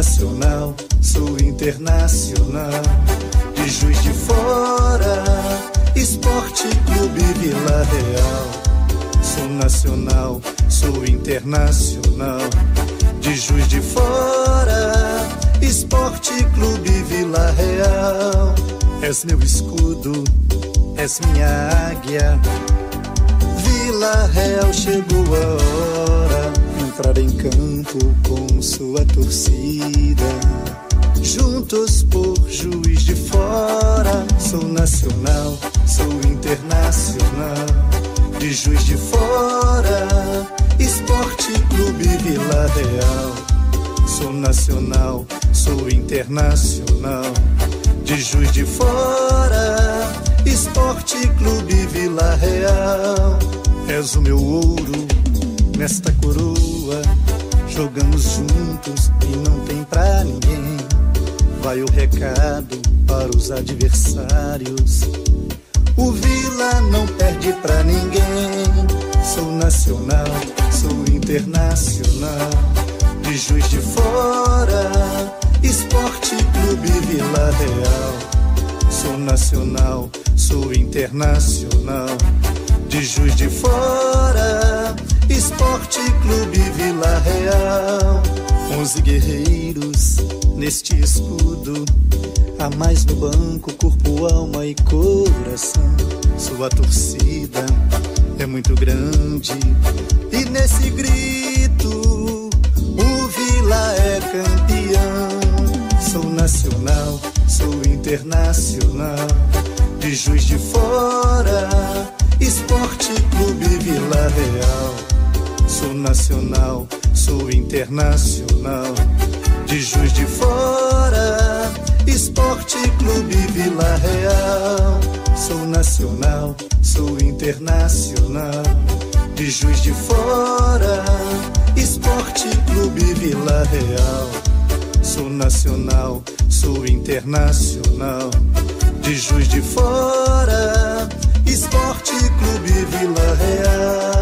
nacional, sou internacional. De Juiz de Fora, Esporte Clube Vila Real. Sou nacional, sou internacional. De Juiz de Fora, Esporte Clube Vila Real. És meu escudo, és minha águia. Vila Real chegou a hora Entrar em campo com sua torcida. Juntos por Juiz de Fora. Sou nacional, sou internacional. De Juiz de Fora, Esporte Clube Vila Real. Sou nacional, sou internacional. De Juiz de Fora, Esporte Clube Vila Real. És o meu ouro nesta coroa. Jogamos juntos e não tem pra ninguém. Vai o recado para os adversários. O Vila não perde pra ninguém. Sou nacional, sou internacional. De Juiz de Fora, Esporte Clube Vila Real. Sou nacional, sou internacional. De Juiz de Fora, Esporte Clube Vila Real. Onze guerreiros neste escudo. Há mais no banco, corpo, alma e coração. Sua torcida é muito grande. E nesse grito, o Vila é campeão. Sou nacional, sou internacional. De Juiz de Fora, Esporte Clube Vila Real nacional, sou internacional. De Juiz de Fora, Esporte Clube Vila Real. Sou nacional, sou internacional. De Juiz de Fora, Esporte Clube Vila Real. Sou nacional, sou internacional. De Juiz de Fora, Esporte Clube Vila Real.